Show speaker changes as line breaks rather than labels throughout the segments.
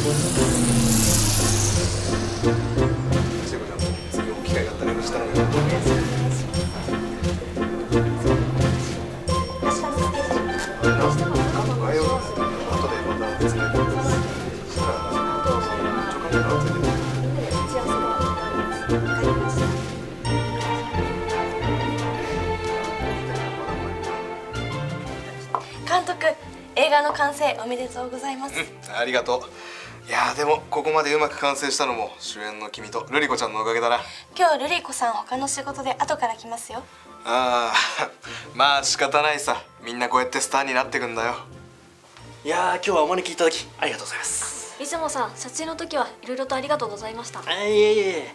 監督
映画の完成おめでとうございます、
ありがとう。いやーでもここまでうまく完成したのも主演の君とルリ子ちゃんのおかげだな。
今日ルリ子さん他の仕事で後から来ますよ。
ああまあ仕方ないさ。みんなこうやってスターになってくんだよ。
いやー今日はお招きいただきありがとうございます。
出雲さん撮影の時はいろいろとありがとうございました。
あいえいえ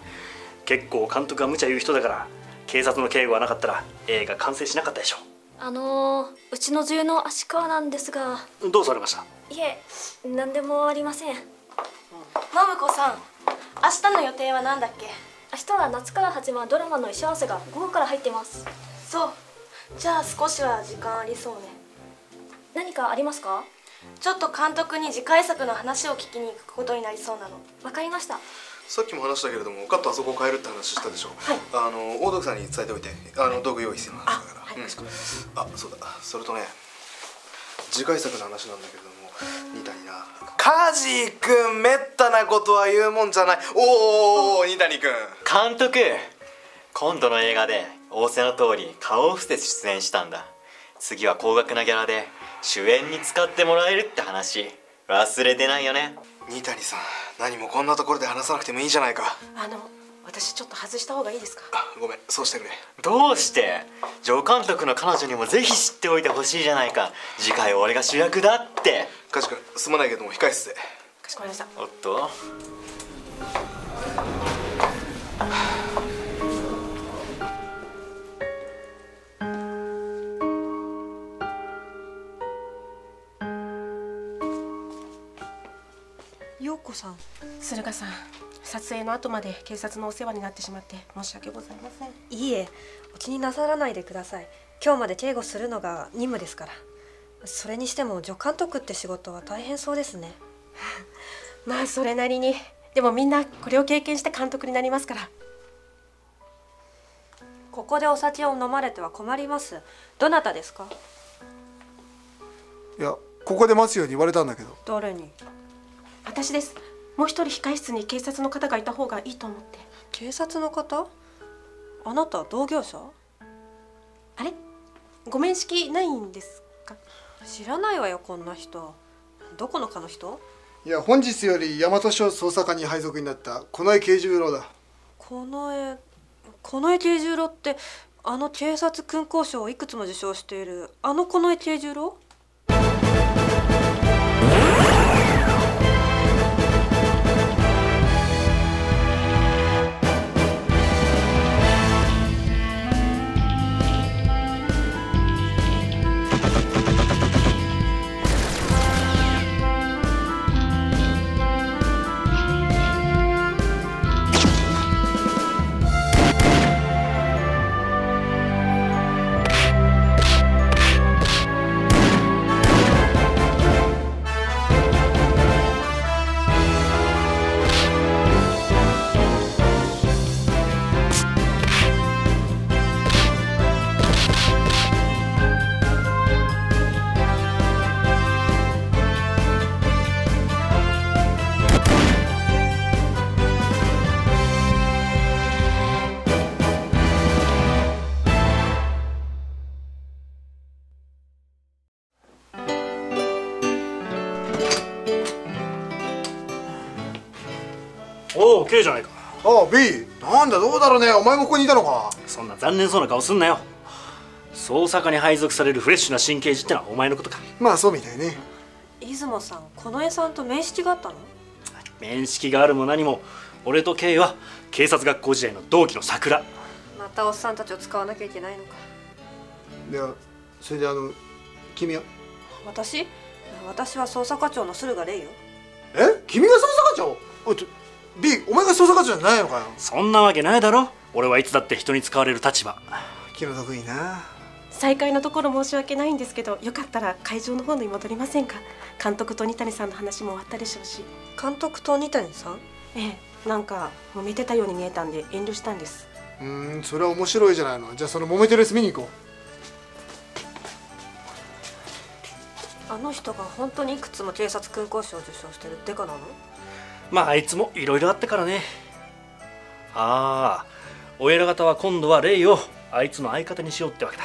結構監督が無茶言う人だから警察の警護がなかったら映画完成しなかったでしょ
あのー、うちの女優の足川なんですが。
どうされました？
いえ何でもありません。明
信子さん明日の予定は何だっけ？
日は夏から始まるドラマの衣装合わせが午後から入ってます。
そう。じゃあ少しは時間ありそうね。
何かありますか？
ちょっと監督に次回作の話を聞きに行くことになりそうなの。
わかりました。
さっきも話したけれどもカットあそこを変えるって話したでしょ。
はい。
あの大道具さんに伝えておいて。あの道具用意してます
あ
から。
はい。
うん。あそうだ。それとね次回作の話なんだけれどもニタにな。カジ君めったなことは言うもんじゃない。おーおーおーニタニ君。
監督。今度の映画で仰せの通り顔を伏せて出演したんだ。次は高額なギャラで主演に使ってもらえるって話。忘れてないよね。
ニタニさん何もこんなところで話さなくてもいいじゃないか。
あの私ちょっと外した方がいいですか？
あごめんそうしてくれ。
どうして？助監督の彼女にもぜひ知っておいてほしいじゃないか。次回俺が主役だって。
カジ君すまないけども控え室で。
かしこまりました。
おっと。
陽子さん。
駿河さん撮影の後まで警察のお世話になってしまって申し訳ございません。
いいえお気になさらないでください。今日まで警護するのが任務ですから。それにしても助監督って仕事は大変そうですね。
まあそれなりに。でもみんなこれを経験して監督になりますから。
ここでお酒を飲まれては困ります。どなたですか？
いやここで待つように言われたんだけど。
誰に？
私ですもう一人控室に警察の方がいた方がいいと思って。
警察の方？あなた同業者？
あれ？ご面識ないんですか？
知らないわよこんな人。どこの課の人？
いや本日より大和署捜査課に配属になった近衛刑事部郎だ。
この絵この絵慶十郎ってあの警察勲功賞をいくつも受賞しているあの近衛慶十郎？
おお K じゃないか。
ああ B なんだどうだろうね。お前もここにいたのか。
そんな残念そうな顔すんなよ。捜査課に配属されるフレッシュな神経質ってのはお前のことか。
まあそうみたいね。
出雲さん近衛さんと面識があったの？
面識があるも何も俺と K は警察学校時代の同期の桜。
またおっさんたちを使わなきゃいけないのか。
ではそれであの君は？
私？私は捜査課長の駿河レイよ。
え？君が捜査課長？おいちょ B お前が捜査課長じゃないのかよ。
そんなわけないだろ。俺はいつだって人に使われる立場。
気の毒いな。
再開のところ申し訳ないんですけどよかったら会場の方に戻りませんか？監督と二谷さんの話も終わったでしょうし。
監督と二谷さん？
ええ。なんか揉めてたように見えたんで遠慮したんです。
うーんそれは面白いじゃないの。じゃあその揉めてるやつ見に行こ
あの人が本当にいくつも警察勲功賞を受賞してるデカなの？
まああいつもいろいろあってからね。ああお偉方は今度はレイをあいつの相方にしようってわけだ。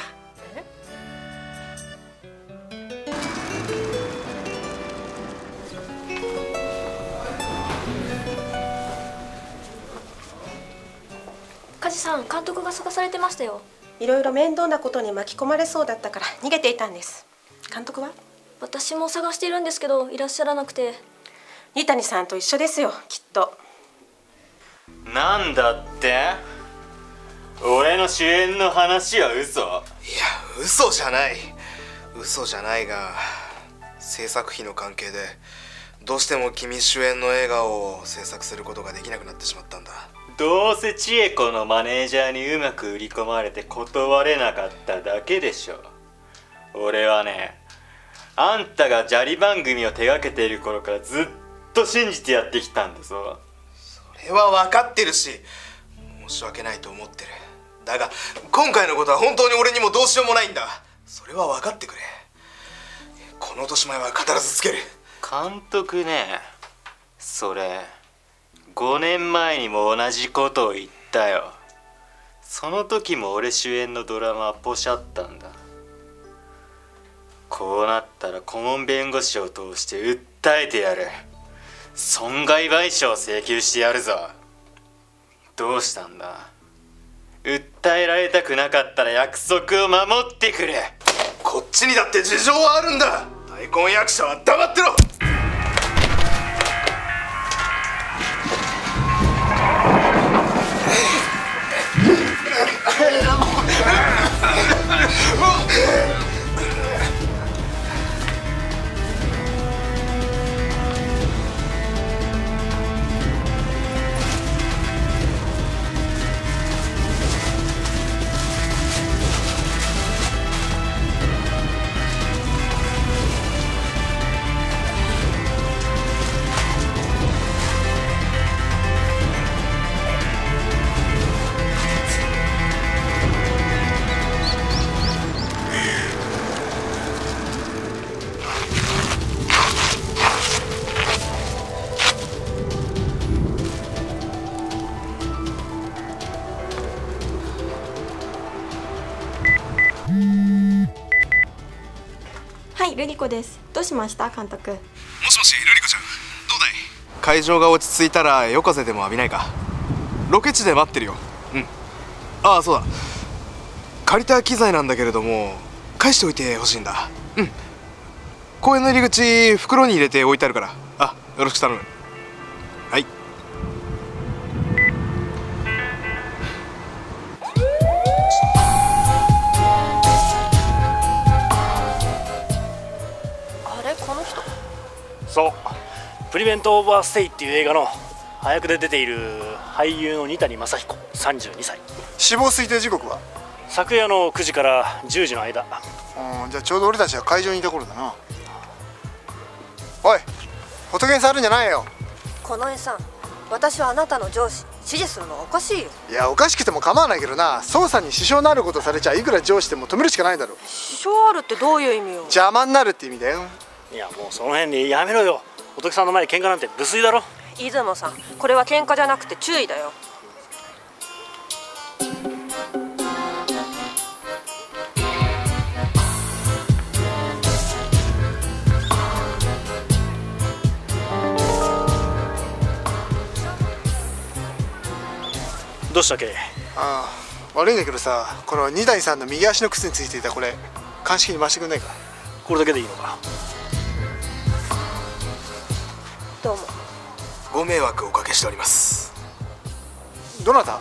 梶さん監督が探されてましたよ。
いろいろ面倒なことに巻き込まれそうだったから逃げていたんです。監督は？
私も探しているんですけどいらっしゃらなくて
二谷さんと一緒ですよきっと。
なんだって？俺の主演の話は嘘？
いや嘘じゃない。嘘じゃないが制作費の関係でどうしても君主演の映画を制作することができなくなってしまったんだ。
どうせ千恵子のマネージャーにうまく売り込まれて断れなかっただけでしょ。俺はねあんたが砂利番組を手掛けている頃からずっと信じてやってきたんだぞ
それは分かってるし申し訳ないと思ってる。だが今回のことは本当に俺にもどうしようもないんだ。それは分かってくれ。この年前は必ずつける。
監督ねそれ5年前にも同じことを言ったよ。その時も俺主演のドラマはポシャったんだ。こうなったら顧問弁護士を通して訴えてやる損害賠償請求してやるぞ。どうしたんだ？訴えられたくなかったら約束を守ってくれ。
こっちにだって事情はあるんだ。大根役者は黙ってろ。
どうしました監督？
もしもしルリコちゃんどうだい？会場が落ち着いたら夜風でも浴びないか？ロケ地で待ってるよ。うん。ああそうだ。借りた機材なんだけれども返しておいてほしいんだ。うん。公園の入り口袋に入れて置いてあるから。あよろしく頼む
リベント・オーバーステイ」っていう映画の早くで出ている俳優の二谷雅彦32歳。
死亡推定時刻は？
昨夜の9時から10時の間。
うんじゃあちょうど俺たちが会場にいた頃だな。おい仏に触るんじゃないよ。
この絵さん私はあなたの上司指示するのはおかしいよ。
いやおかしくても構わないけどな。捜査に支障のあることされちゃいくら上司でも止めるしかないだろ。
支障あるってどういう意味よ。
邪魔になるって意味だよ。
いやもうその辺にやめろよ仏さんの前で喧嘩なんて無粋だろ？
出雲さんこれは喧嘩じゃなくて注意だよ。
どうしたっけ？
ああ悪いんだけどさこの二谷さんの右足の靴についていたこれ鑑識に回してくんないか？
これだけでいいのか？
どうも。
ご迷惑をおかけしております。
どなた？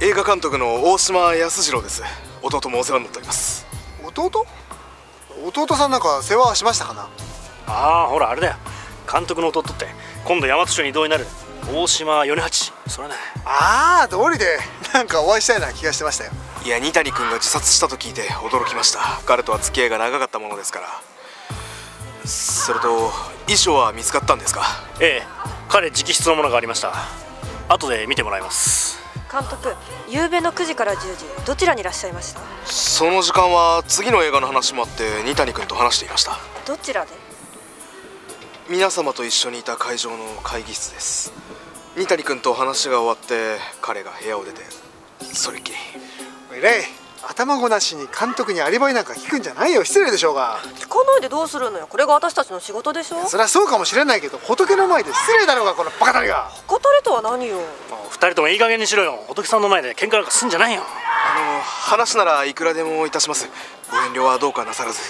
映画監督の大島康次郎です。弟もお世話になっております。
弟？弟さんなんか世話しましたかな？
ああほらあれだよ。監督の弟って今度大和署に異動になる大島米八。それね
ああ通りでなんかお会いしたような気がしてましたよ。
いや二谷君が自殺したと聞いて驚きました。彼とは付き合いが長かったものですからそれと遺書は見つかったんですか？
ええ彼直筆のものがありました。後で見てもらいます。
監督夕べの9時から10時どちらにいらっしゃいました？
その時間は次の映画の話もあって二谷君と話していました。
どちらで？
皆様と一緒にいた会場の会議室です。二谷君と話が終わって彼が部屋を出てそれっきり。
おいレイ頭ごなしに監督にアリバイなんか聞くんじゃないよ。失礼でしょうが。
聞かないでどうするのよ。これが私たちの仕事でしょ？
そりゃそうかもしれないけど仏の前で。失礼だろうがこのバカタレが。
語れとは何よ？
もう二人ともいい加減にしろよ。仏さんの前で喧嘩なんかすんじゃないよ。
あの話ならいくらでもいたします。ご遠慮はどうかなさらず。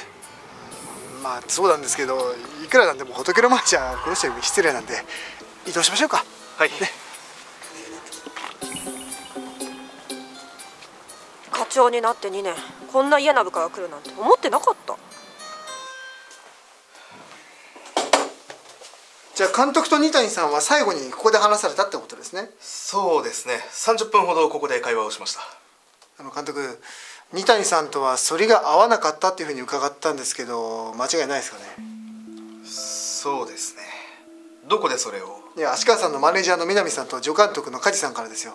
まあそうなんですけどいくらなんでも仏の前じゃこの人に失礼なんで移動しましょうか。
はい、
課長になって2年こんな嫌な部下が来るなんて思ってなかった。
じゃあ監督と二谷さんは最後にここで話されたってことですね。
そうですね。30分ほどここで会話をしました。
あの監督二谷さんとは反りが合わなかったっていうふうに伺ったんですけど間違いないですかね？
そうですね。どこでそれを？
いや足川さんのマネージャーの南さんと助監督の梶さんからですよ。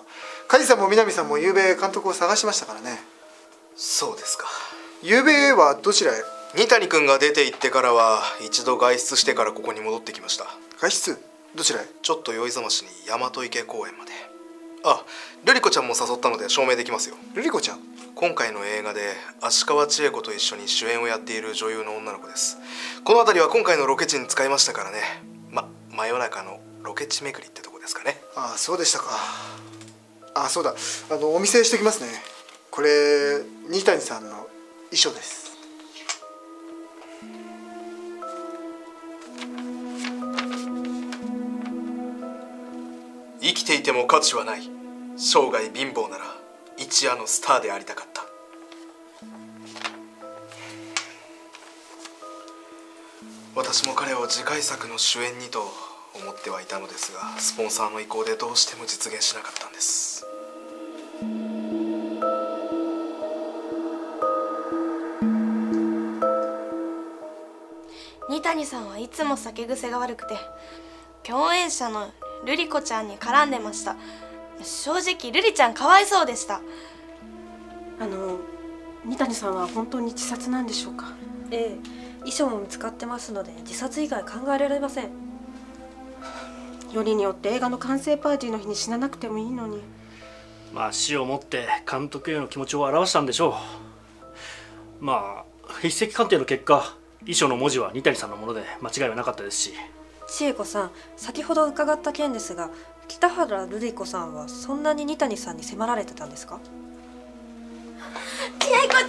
梶さんも南さんも昨べ監督を探しましたからね。
そうですか。
昨べはどちらへ？
二谷君が出て行ってからは一度外出してからここに戻ってきました。
外出？どちらへ？
ちょっと酔いざましに大和池公園まで。あ瑠璃子ちゃんも誘ったので証明できますよ。
瑠璃子ちゃん？
今回の映画で足川千恵子と一緒に主演をやっている女優の女の子です。この辺りは今回のロケ地に使いましたからね。ま真夜中のロケ地巡りってとこですかね。
ああそうでしたか。あそうだ。あのお見せしておきますね。これ二谷さんの衣装です。
生きていても価値はない。生涯貧乏なら一夜のスターでありたかった。私も彼を次回作の主演にと思ってはいたのですがスポンサーの意向でどうしても実現しなかったんです。
二谷さんはいつも酒癖が悪くて共演者の瑠璃子ちゃんに絡んでました。正直瑠璃ちゃんかわいそうでした。
あの二谷さんは本当に自殺なんでしょうか？
ええ遺書も見つかってますので自殺以外考えられません
よりによって映画の完成パーティーの日に死ななくてもいいのに。
まあ死をもって監督への気持ちを表したんでしょう。まあ筆跡鑑定の結果遺書の文字は二谷さんのもので間違いはなかったですし。
千恵子さん先ほど伺った件ですが北原瑠璃子さんはそんなに二谷さんに迫られてたんですか？
千恵子ちゃん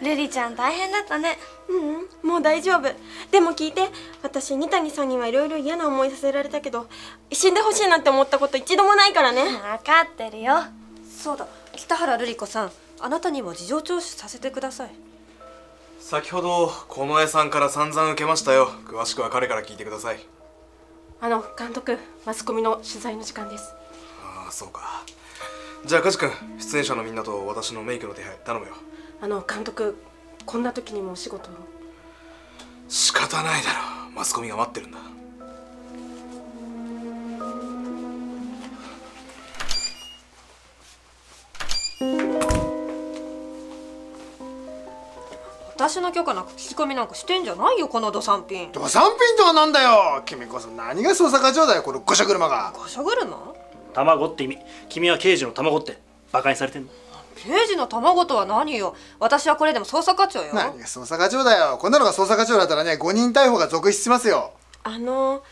瑠璃ちゃん大変だったね。
ううんもう大丈夫。でも聞いて私二谷さんにはいろいろ嫌な思いさせられたけど死んでほしいなんて思ったこと一度もないからね。
分かってるよ。
そうだ。北原瑠璃子さんあなたにも事情聴取させてください。
先ほど近衛さんから散々受けましたよ。詳しくは彼から聞いてください。
あの監督マスコミの取材の時間です。
ああそうか。じゃあ梶君出演者のみんなと私のメイクの手配頼むよ
あの監督こんな時にもお仕事を
仕方ないだろ。マスコミが待ってるんだ。
私の許可なく聞き込みなんかしてんじゃないよこのドサンピン。
ドサンピンとはなんだよ。君こそ何が捜査課長だよこの御所車が。
御所車？
卵って意味。君は刑事の卵ってバカにされてんの
刑事の卵とは何よ？私はこれでも捜査課長よ。
何が捜査課長だよ。こんなのが捜査課長だったらね誤認逮捕が続出しますよ。
あの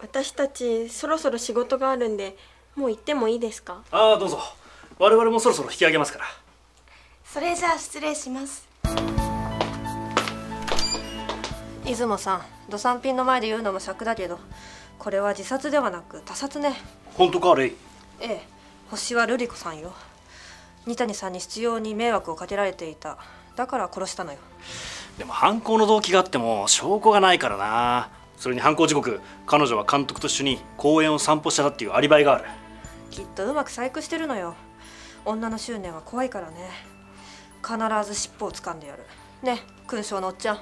私たちそろそろ仕事があるんでもう行ってもいいですか？
ああどうぞ。我々もそろそろ引き上げますから。
それじゃあ失礼します。
出雲さんドサンピンの前で言うのも尺だけどこれは自殺ではなく他殺ね。
本当かレイ？
ええ星は瑠璃子さんよ二谷さんに執拗に迷惑をかけられていた。だから殺したのよ。
でも犯行の動機があっても証拠がないからな。それに犯行時刻彼女は監督と一緒に公園を散歩したっていうアリバイがある。
きっとうまく細工してるのよ。女の執念は怖いからね。必ず尻尾を掴んでやる。ね勲章のおっちゃん。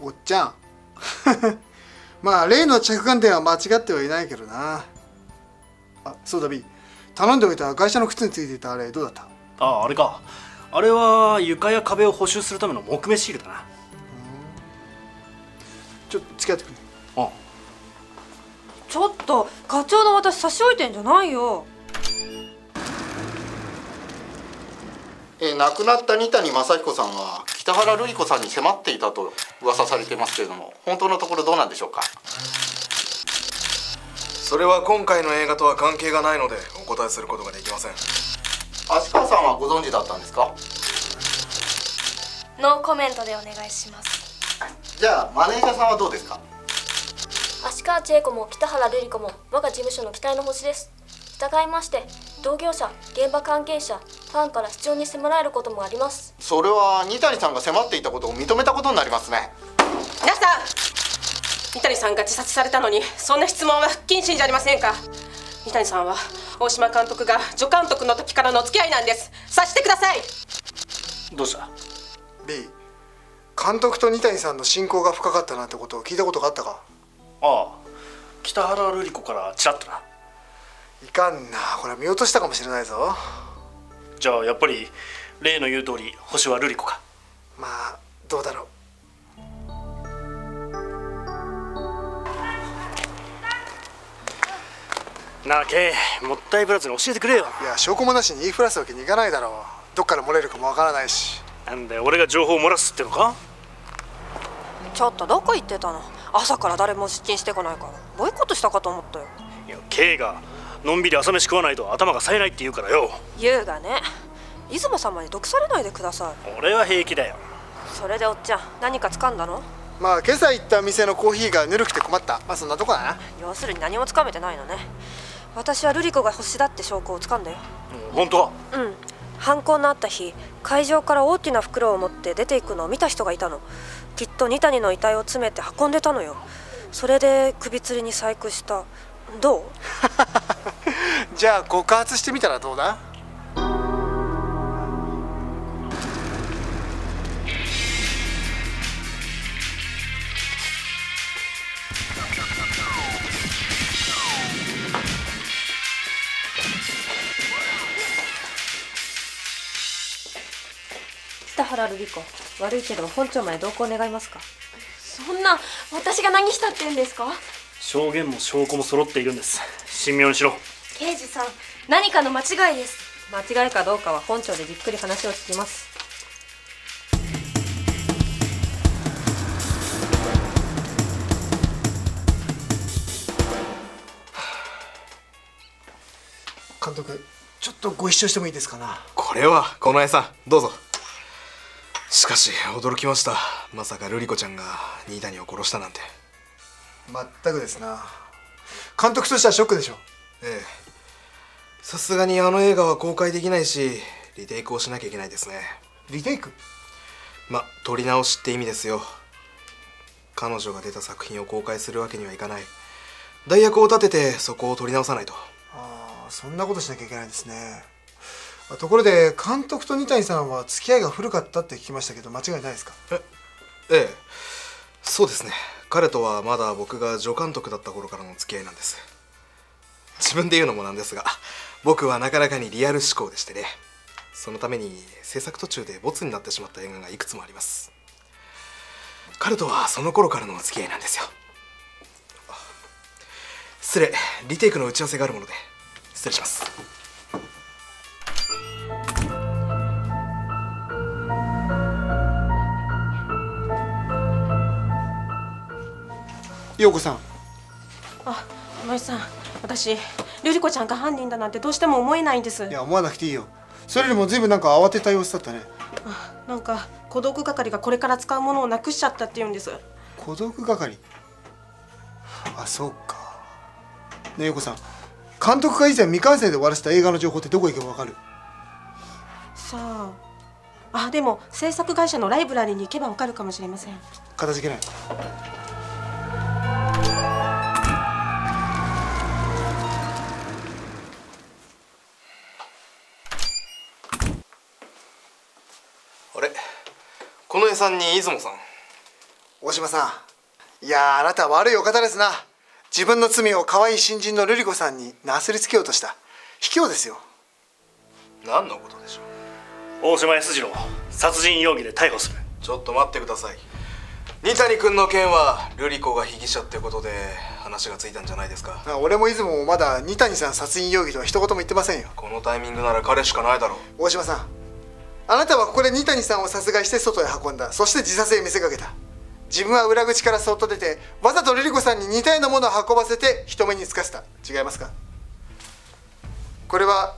おっちゃん。まあ例の着眼点は間違ってはいないけどな。あそうだ B 頼んでおいた会社の靴についていたあれどうだった？
あああれか。あれは床や壁を補修するための木目シールだな。
ちょっと付き合ってくんね
あ。
ちょっと課長の私差し置いてんじゃないよ。
えー亡くなった二谷正彦さんは北原瑠璃子さんに迫っていたと噂されてますけれども本当のところどうなんでしょうか？
それは今回の映画とは関係がないのでお答えすることができません
足川さんはご存知だったんですか？
ノーコメントでお願いします。
じゃあマネージャーさんはどうですか？
足川千恵子も北原瑠璃子も我が事務所の期待の星です。従いまして同業者現場関係者ファンから必要に迫られることもあります。
それは二谷さんが迫っていたことを認めたことになりますね。
皆さん三谷さんが自殺されたのにそんな質問は不謹慎じゃありませんか？三谷さんは大島監督が助監督の時からのお付き合いなんです。察してください。
どうした
？B 監督と二谷さんの親交が深かったなんてことを聞いたことがあったか？
ああ。北原瑠璃子からチラッとな。い
かんな。これは見落としたかもしれないぞ。
じゃあやっぱり例の言う通り星は瑠璃子か。
まあどうだろ
なあケイもったいぶらずに教えてくれよ。
ういや証拠もなしに言いふらすわけにいかないだろう。どっから漏れるかもわからないし。
なんだよ俺が情報を漏らすってのか？
ちょっとどこ行ってたの？朝から誰も出勤してこないから。ボイコットしたかと思ったよ。
いやケイがのんびり朝飯食わないと頭が冴えないって言うからよ。
優がね出雲様に毒されないでください。
俺は平気だよ。
それでおっちゃん何か掴んだの？
まあ今朝行った店のコーヒーがぬるくて困った。まあそんなとこだな。
要するに何もつかめてないのね私は瑠璃子が星だって証拠をつかんだよ。
本当？
うん。犯行のあった日会場から大きな袋を持って出ていくのを見た人がいたの。きっと二谷の遺体を詰めて運んでたのよ。それで首吊りに細工した。どう？
じゃあ告発してみたらどうだ？
原瑠璃子。悪いけど本庁まで同行願いますか？
そんな私が何したって言うんですか？
証言も証拠も揃っているんです。神妙にしろ。
刑事さん何かの間違いです。
間違いかどうかは本庁でじっくり話を聞きます。
監督ちょっとご一緒してもいいですかな？
これはこのさんどうぞしかし驚きました。まさか瑠璃子ちゃんが新谷を殺したなんて。
全くですな。監督としてはショックでしょ
ええ。さすがにあの映画は公開できないしリテイクをしなきゃいけないですね。
リテイク？
ま撮り直しって意味ですよ。彼女が出た作品を公開するわけにはいかない。代役を立ててそこを撮り直さないと。
ああそんなことしなきゃいけないですね。あところで監督と二谷さんは付き合いが古かったって聞きましたけど間違いないですか？
ええ。そうですね。彼とはまだ僕が助監督だった頃からの付き合いなんです。自分で言うのもなんですが僕はなかなかにリアル思考でしてね。そのために制作途中でボツになってしまった映画がいくつもあります。彼とはその頃からの付き合いなんですよ。失礼。リテイクの打ち合わせがあるもので失礼します。
陽子さん。
あ今井さん私瑠璃子ちゃんが犯人だなんてどうしても思えないんです。
いや思わなくていいよ。それよりも随分なんか慌てた様子だったね。
あなんか孤独係がこれから使うものをなくしちゃったって言うんです。
孤独係？あそうか。ねえ陽子さん。監督が以前未完成で終わらせた映画の情報ってどこ行けばわかる？
さあ。あでも制作会社のライブラリーに行けばわかるかもしれません。
かたじけない
さんに出雲さん。
大島さんいやーあなたは悪いお方ですな。自分の罪を可愛い新人の瑠璃子さんになすりつけようとした。卑怯ですよ。
何のことでしょ
大島康次郎殺人容疑で逮捕する。
うちょっと待ってください。二谷君の件は瑠璃子が被疑者ってことで話がついたんじゃないですか。
あ俺も出雲もまだ二谷さん殺人容疑とは一言も言ってませんよ。
このタイミングなら彼しかないだろう。
大島さんあなたはここで二谷さんを殺害して外へ運んだ。そして自殺へ見せかけた。自分は裏口からそっと出てわざと瑠璃子さんに似たようなものを運ばせて人目につかせた。違いますか？これは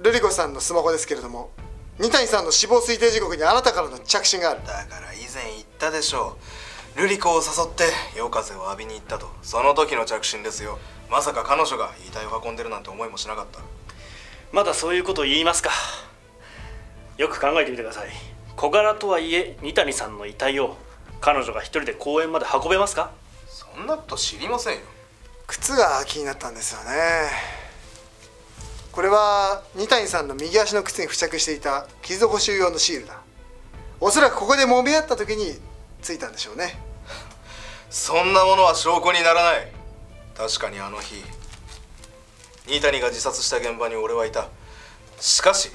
瑠璃子さんのスマホですけれども二谷さんの死亡推定時刻にあなたからの着信がある。
だから以前言ったでしょう。瑠璃子を誘って夜風を浴びに行ったと。その時の着信ですよ。まさか彼女が遺体を運んでるなんて思いもしなかった。
まだそういうことを言いますかよく考えてみてください。小柄とはいえ二谷さんの遺体を彼女が一人で公園まで運べますか？
そんなこと知りませんよ。
靴が気になったんですよね。これは二谷さんの右足の靴に付着していた傷補修用のシールだ。おそらくここで揉み合った時についたんでしょうね。
そんなものは証拠にならない。確かにあの日新谷が自殺した現場に俺はいた。しかし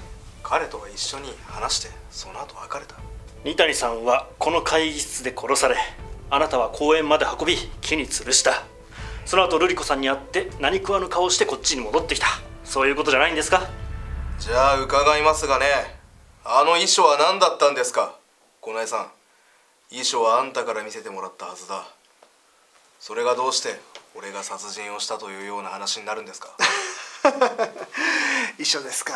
彼とは一緒に話してその後別れた。
二谷さんはこの会議室で殺されあなたは公園まで運び木に吊るした。その後瑠璃子さんに会って何食わぬ顔をしてこっちに戻ってきた。そういうことじゃないんですか？
じゃあ伺いますがねあの衣装は何だったんですか？小苗さん。衣装はあんたから見せてもらったはずだ。それがどうして俺が殺人をしたというような話になるんですか？
一緒ですか。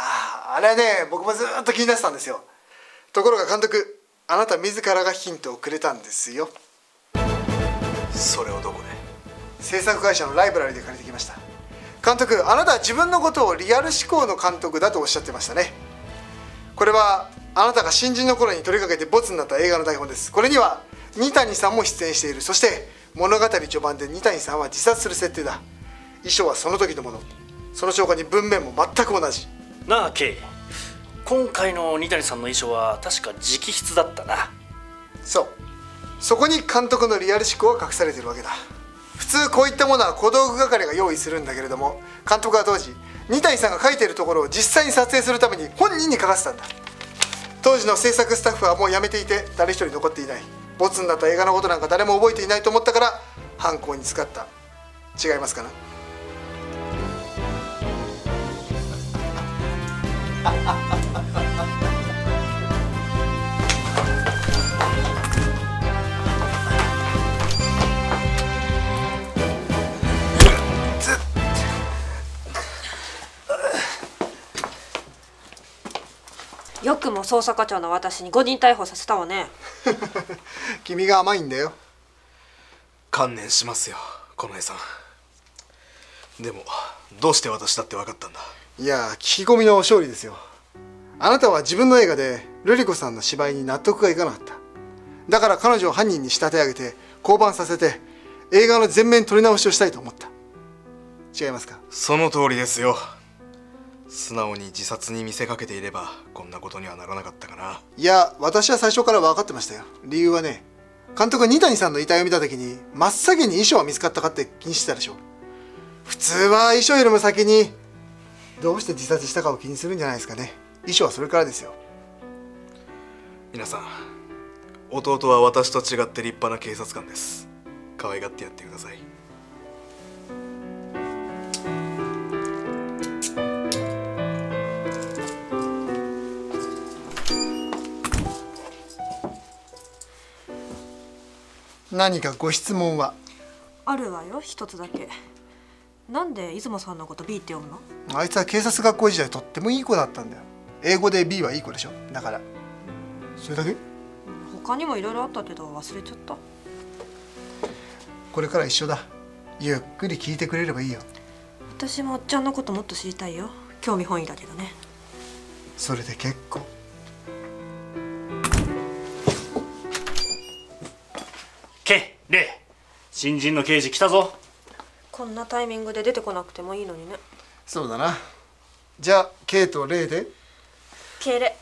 あれね僕もずっと気になってたんですよ。ところが監督あなた自らがヒントをくれたんですよ。
それをどこで？
制作会社のライブラリで借りてきました。監督あなたは自分のことをリアル思考の監督だとおっしゃってましたね。これはあなたが新人の頃に取りかけてボツになった映画の台本です。これには二谷さんも出演している。そして物語序盤で二谷さんは自殺する設定だ。衣装はその時のもの。その証拠に文面も全く同じ。
なあ K 今回の二谷さんの衣装は確か直筆だったな。
そう。そこに監督のリアル思考が隠されているわけだ。普通こういったものは小道具係が用意するんだけれども監督は当時二谷さんが書いているところを実際に撮影するために本人に書かせたんだ。当時の制作スタッフはもう辞めていて誰一人残っていない。ボツになった映画のことなんか誰も覚えていないと思ったから犯行に使った。違いますかな？
よくも捜査課長の私に誤認逮捕させたわね。
君が甘いんだよ。
観念しますよこの絵さん。でもどうして私だって分かったんだ？
いや聞き込みの勝利ですよ。あなたは自分の映画で瑠璃子さんの芝居に納得がいかなかった。だから彼女を犯人に仕立て上げて降板させて映画の全面撮り直しをしたいと思った。違いますか？
その通りですよ。素直に自殺に見せかけていればこんなことにはならなかったかな。い
や私は最初から分かってましたよ。理由はね監督が二谷さんの遺体を見た時に真っ先に衣装が見つかったかって気にしてたでしょ。普通は衣装よりも先にどうして自殺したかを気にするんじゃないですかね。衣装はそれからですよ。
皆さん弟は私と違って立派な警察官です。可愛がってやってください。
何かご質問は？
あるわよ一つだけなんで出雲さんのこと B って読むの？
あいつは警察学校時代とってもいい子だったんだよ。英語で B はいい子でしょ？だから。それだけ？
他にもいろいろあったけど忘れちゃった。
これから一緒だ。ゆっくり聞いてくれればいいよ。
私もおっちゃんのこともっと知りたいよ。興味本位だけどね。
それで結構。
レイ新人の刑事来たぞ
こんなタイミングで出てこなくてもいいのにね。
そうだな。じゃあ K とレイで？
敬礼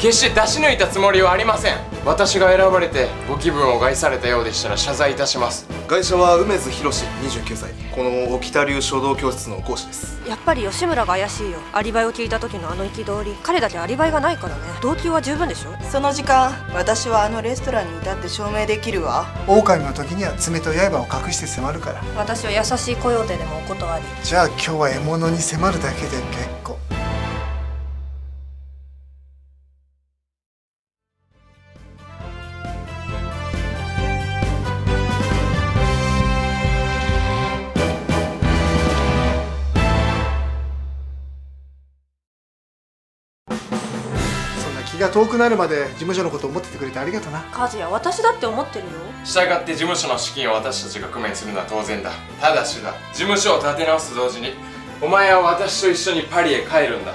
決して出し抜いたつもりはありません。私が選ばれてご気分を害されたようでしたら謝罪いたします。
ガイシャは梅津博士29歳。この沖田流書道教室の講師です。
やっぱり吉村が怪しいよ。アリバイを聞いた時のあの憤り。彼だけアリバイがないからね。動機は十分でしょ？
その時間私はあのレストランにいたって証明できるわ。
狼の時には爪と刃を隠して迫るから。
私は優しいコヨーテでもお断り。
じゃあ今日は獲物に迫るだけで結構が遠くなるまで事務所のことを思っててくれてありがとな。
和也私だって思ってるよ。
従って事務所の資金を私たちが工面するのは当然だ。ただしだ事務所を立て直すと同時にお前は私と一緒にパリへ帰るんだ。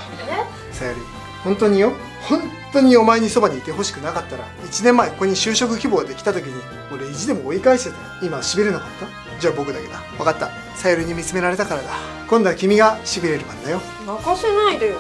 さゆり。本当によ？本当にお前にそばにいてほしくなかったら1年前ここに就職希望で来た時に俺意地でも追い返してたよ。今しびれなかった？じゃあ僕だけだ。分かった。さゆりに見つめられたからだ。今度は君がしびれる番だよ。
泣かせないでよ